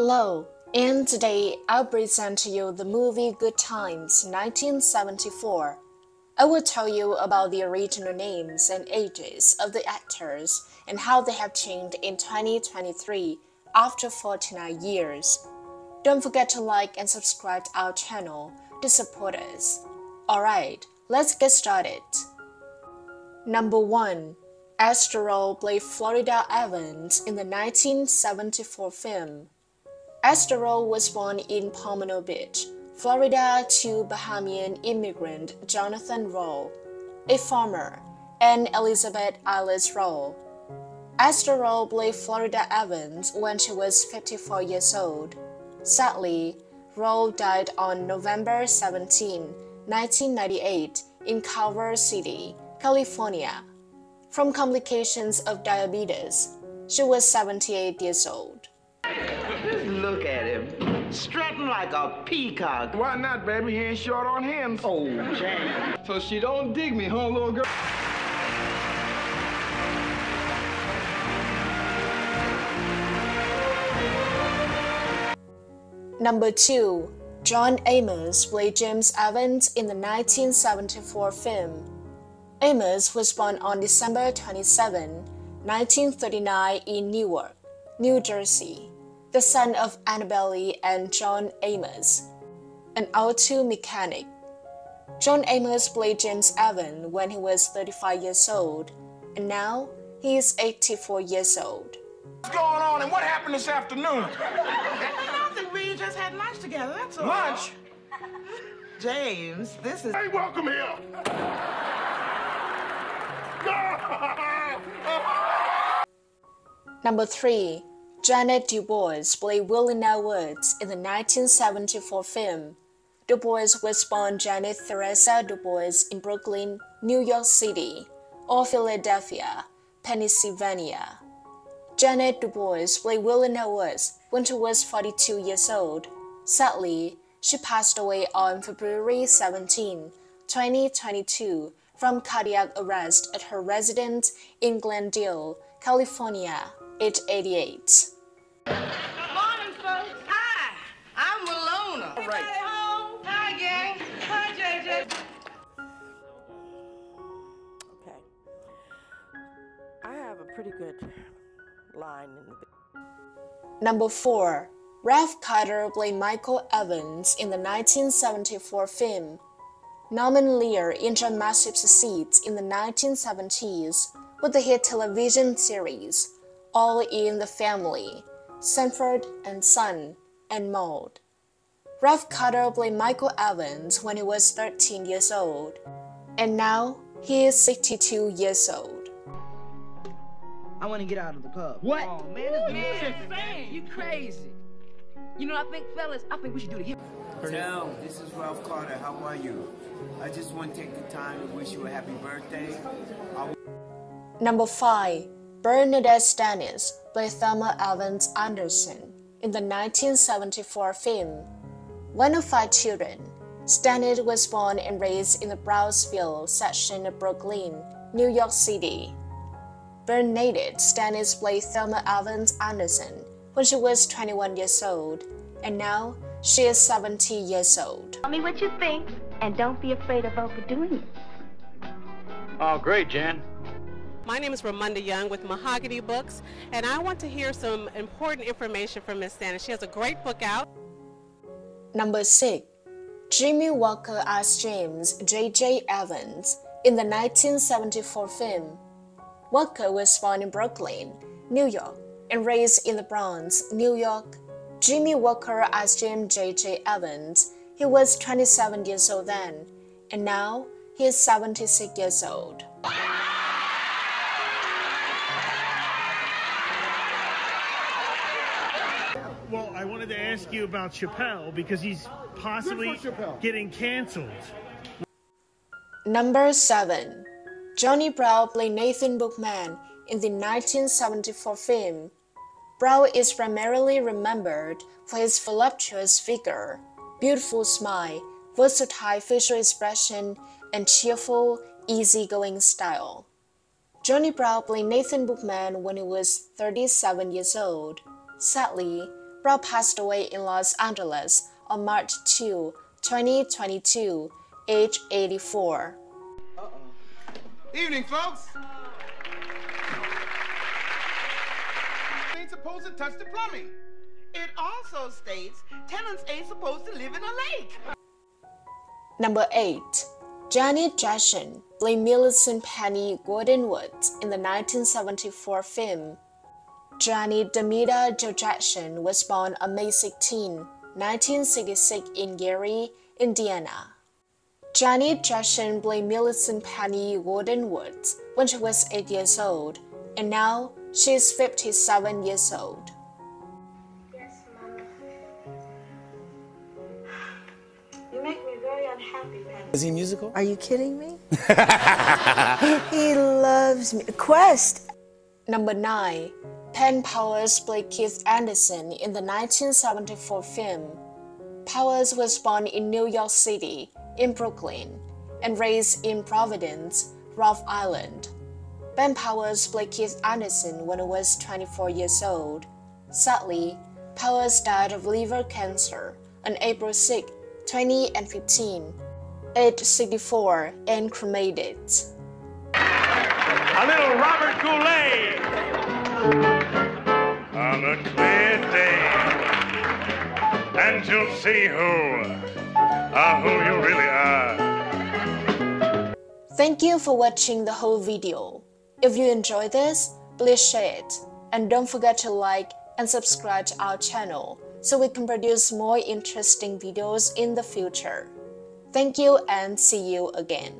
Hello, and today I'll present to you the movie Good Times 1974. I will tell you about the original names and ages of the actors and how they have changed in 2023 after 49 years. Don't forget to like and subscribe to our channel to support us. Alright, let's get started. Number 1. Esther played Florida Evans in the 1974 film. Esther was born in Pompano Beach, Florida to Bahamian immigrant Jonathan Rolle, a farmer, and Elizabeth Alice Rolle. Esther played Florida Evans when she was 54 years old. Sadly, Rolle died on November 17, 1998, in Culver City, California, from complications of diabetes. She was 78 years old. Look at him, strutting like a peacock. Why not, baby? He ain't short on him. Oh, Jane. So she don't dig me, huh, little girl? Number 2. John Amos played James Evans in the 1974 film. Amos was born on December 27, 1939 in Newark, New Jersey, the son of Annabelle and John Amos, an auto mechanic. John Amos played James Evan when he was 35 years old, and now he is 84 years old. What's going on and what happened this afternoon? Nothing. We just had lunch together. That's all. Lunch? James, this is. Hey, welcome here. Number 3. Ja'net DuBois played Willie Woods in the 1974 film. DuBois was born Janet Theresa DuBois in Brooklyn, New York City, or Philadelphia, Pennsylvania. Ja'net DuBois played Willie Woods when she was 42 years old. Sadly, she passed away on February 17, 2022, from cardiac arrest at her residence in Glendale, California, age 88. Morning, folks. Hi, I'm Malona. Everybody home? Hi, gang. Hi, JJ. Okay. I have a pretty good line in the Number 4. Ralph Carter played Michael Evans in the 1974 film. Norman Lear enjoyed massive success in the 1970s with the hit television series All in the Family, Sanford and Son, and Maude. Ralph Carter played Michael Evans when he was 13 years old, and now he is 62 years old. I want to get out of the club. What? Oh, man, this Man, man. man, you crazy. You know, I think, fellas, I think we should do the hip. Tell, this is Ralph Carter. How are you? I just want to take the time to wish you a happy birthday. I Number 5. BernNadette Stanis played Thelma Evans Anderson in the 1974 film. One of five children, Stanis was born and raised in the Brownsville section of Brooklyn, New York City. BernNadette Stanis played Thelma Evans Anderson when she was 21 years old, and now she is 70 years old. Tell me what you think, and don't be afraid of overdoing it. Oh, great, Jan. My name is Ramunda Young with Mahogany Books, and I want to hear some important information from Miss Stanis. She has a great book out. Number 6. Jimmie Walker as James J.J. Evans in the 1974 film. Walker was born in Brooklyn, New York, and raised in the Bronx, New York. Jimmie Walker as James J.J. Evans. He was 27 years old then, and now he is 76 years old. Ask you about Chappelle because he's possibly Good for Chappelle. getting canceled. Number 7. Johnny Brown played Nathan Bookman in the 1974 film. Brown is primarily remembered for his voluptuous figure, beautiful smile, versatile facial expression, and cheerful, easygoing style. Johnny Brown played Nathan Bookman when he was 37 years old. Sadly, Brown passed away in Los Angeles on March 2, 2022, age 84. Evening, folks. Ain't supposed to touch the plumbing. It also states tenants ain't supposed to live in a lake. Number 8. Janet Jackson played Millicent Penny Gordon Woods in the 1974 film. Janet Damita Jo Jackson was born on May 16, 1966 in Gary, Indiana. Janet Jackson played Millicent Penny Gordon Woods when she was 8 years old, and now she is 57 years old. Yes, Mama. You make me very unhappy, Penny. Is he musical? Are you kidding me? he loves me. Quest! Number 9. Ben Powers played Keith Anderson in the 1974 film. Powers was born in New York City, in Brooklyn, and raised in Providence, Rhode Island. Ben Powers played Keith Anderson when he was 24 years old. Sadly, Powers died of liver cancer on April 6, 2015, aged 64 and cremated. A little Robert Goulet. A day. And you'll see who, uh, who you really are. Thank you for watching the whole video. If you enjoy this, please share it. And don't forget to like and subscribe to our channel so we can produce more interesting videos in the future. Thank you and see you again.